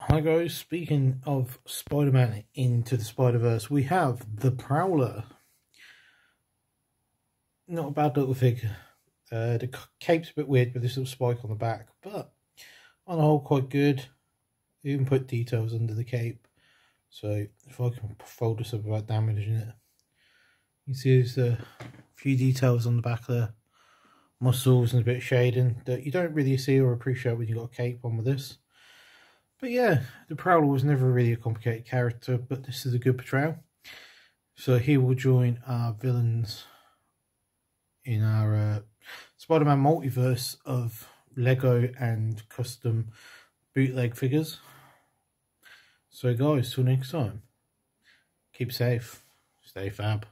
Hi guys, speaking of Spider-Man Into the Spider-Verse, we have the Prowler. Not a bad little figure. Uh, the cape's a bit weird with this little spike on the back, but on the whole quite good. Even put details under the cape. So if I can fold this up without damaging it. You see there's a few details on the back there. Muscles and a bit of shading that you don't really see or appreciate when you've got a cape on with this. But yeah, the Prowler was never really a complicated character, but this is a good portrayal. So he will join our villains in our uh, Spider-Man multiverse of Lego and custom bootleg figures. So guys, till next time, keep safe, stay fab.